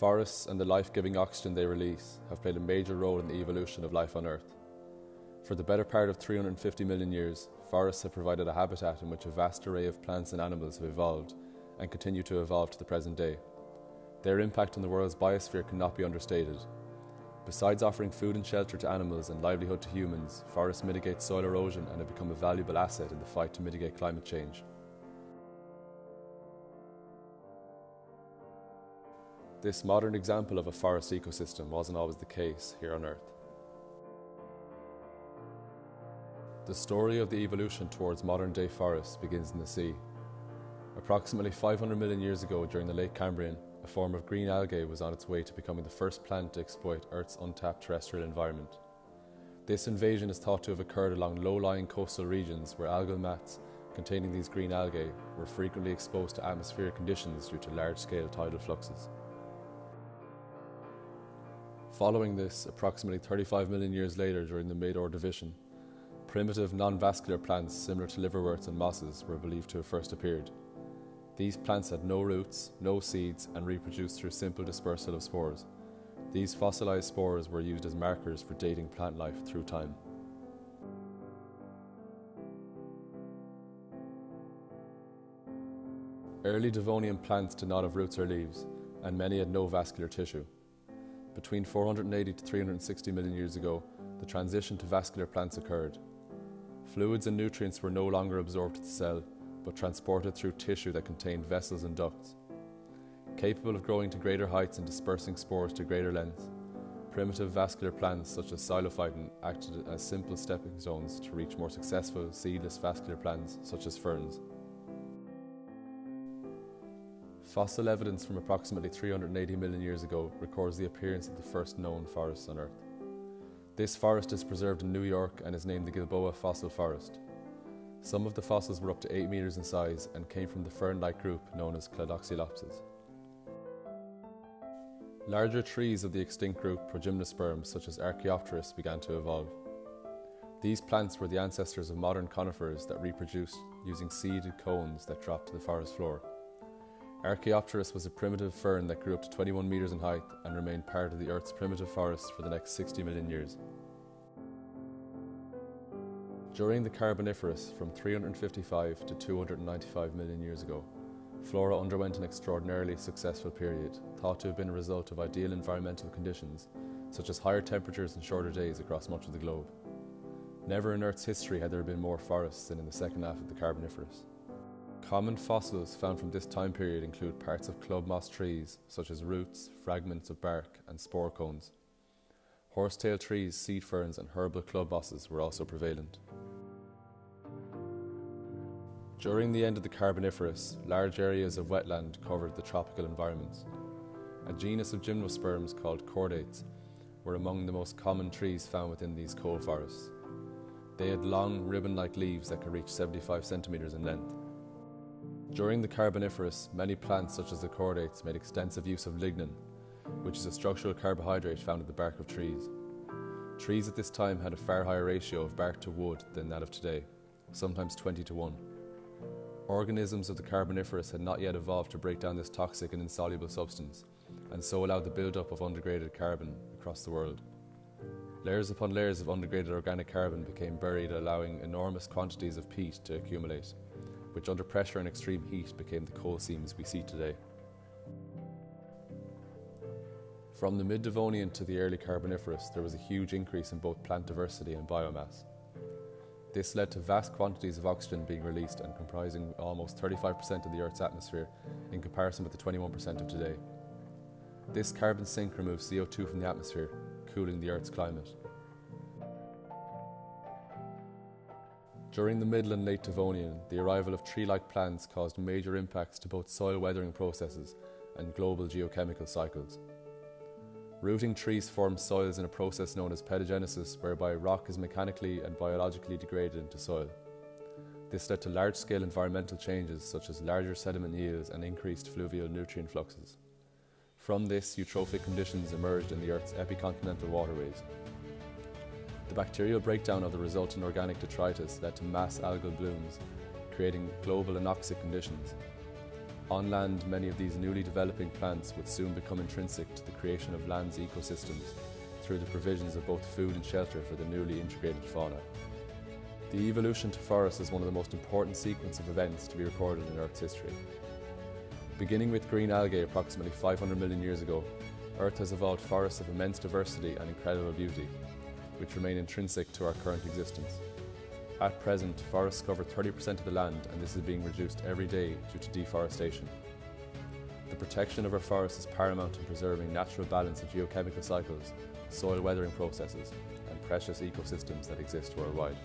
Forests and the life-giving oxygen they release have played a major role in the evolution of life on Earth. For the better part of 350 million years, forests have provided a habitat in which a vast array of plants and animals have evolved and continue to evolve to the present day. Their impact on the world's biosphere cannot be understated. Besides offering food and shelter to animals and livelihood to humans, forests mitigate soil erosion and have become a valuable asset in the fight to mitigate climate change. This modern example of a forest ecosystem wasn't always the case here on Earth. The story of the evolution towards modern day forests begins in the sea. Approximately 500 million years ago, during the late Cambrian, a form of green algae was on its way to becoming the first plant to exploit Earth's untapped terrestrial environment. This invasion is thought to have occurred along low lying coastal regions where algal mats containing these green algae were frequently exposed to atmospheric conditions due to large scale tidal fluxes. Following this, approximately 35 million years later during the Mid-Ordovician, primitive non-vascular plants similar to liverworts and mosses were believed to have first appeared. These plants had no roots, no seeds, and reproduced through simple dispersal of spores. These fossilized spores were used as markers for dating plant life through time. Early Devonian plants did not have roots or leaves, and many had no vascular tissue. Between 480 to 360 million years ago, the transition to vascular plants occurred. Fluids and nutrients were no longer absorbed to the cell, but transported through tissue that contained vessels and ducts. Capable of growing to greater heights and dispersing spores to greater lengths, primitive vascular plants such as Psilophyton acted as simple stepping stones to reach more successful seedless vascular plants such as ferns. Fossil evidence from approximately 380 million years ago records the appearance of the first known forests on Earth. This forest is preserved in New York and is named the Gilboa Fossil Forest. Some of the fossils were up to 8 metres in size and came from the fern-like group known as Cladoxylopsis. Larger trees of the extinct group Progymnosperms such as Archaeopteris began to evolve. These plants were the ancestors of modern conifers that reproduced using seeded cones that dropped to the forest floor. Archaeopteris was a primitive fern that grew up to 21 metres in height and remained part of the Earth's primitive forests for the next 60 million years. During the Carboniferous, from 355 to 295 million years ago, flora underwent an extraordinarily successful period, thought to have been a result of ideal environmental conditions, such as higher temperatures and shorter days across much of the globe. Never in Earth's history had there been more forests than in the second half of the Carboniferous. Common fossils found from this time period include parts of club moss trees, such as roots, fragments of bark, and spore cones. Horsetail trees, seed ferns, and herbal club mosses were also prevalent. During the end of the Carboniferous, large areas of wetland covered the tropical environments. A genus of gymnosperms called Cordaites were among the most common trees found within these coal forests. They had long, ribbon like leaves that could reach 75 centimetres in length. During the Carboniferous, many plants such as the Cordaites made extensive use of lignin, which is a structural carbohydrate found in the bark of trees. Trees at this time had a far higher ratio of bark to wood than that of today, sometimes 20 to 1. Organisms of the Carboniferous had not yet evolved to break down this toxic and insoluble substance, and so allowed the build-up of undegraded carbon across the world. Layers upon layers of undegraded organic carbon became buried, allowing enormous quantities of peat to accumulate which under pressure and extreme heat became the coal seams we see today. From the mid Devonian to the early Carboniferous, there was a huge increase in both plant diversity and biomass. This led to vast quantities of oxygen being released and comprising almost 35% of the Earth's atmosphere in comparison with the 21% of today. This carbon sink removes CO2 from the atmosphere, cooling the Earth's climate. During the Middle and Late Devonian, the arrival of tree-like plants caused major impacts to both soil weathering processes and global geochemical cycles. Rooting trees form soils in a process known as pedogenesis, whereby rock is mechanically and biologically degraded into soil. This led to large-scale environmental changes such as larger sediment yields and increased fluvial nutrient fluxes. From this, eutrophic conditions emerged in the Earth's epicontinental waterways. The bacterial breakdown of the resultant organic detritus led to mass algal blooms, creating global anoxic conditions. On land, many of these newly developing plants would soon become intrinsic to the creation of land's ecosystems through the provisions of both food and shelter for the newly integrated fauna. The evolution to forests is one of the most important sequence of events to be recorded in Earth's history. Beginning with green algae approximately 500 million years ago, Earth has evolved forests of immense diversity and incredible beauty, which remain intrinsic to our current existence. At present, forests cover 30% of the land and this is being reduced every day due to deforestation. The protection of our forests is paramount in preserving natural balance of geochemical cycles, soil weathering processes and precious ecosystems that exist worldwide.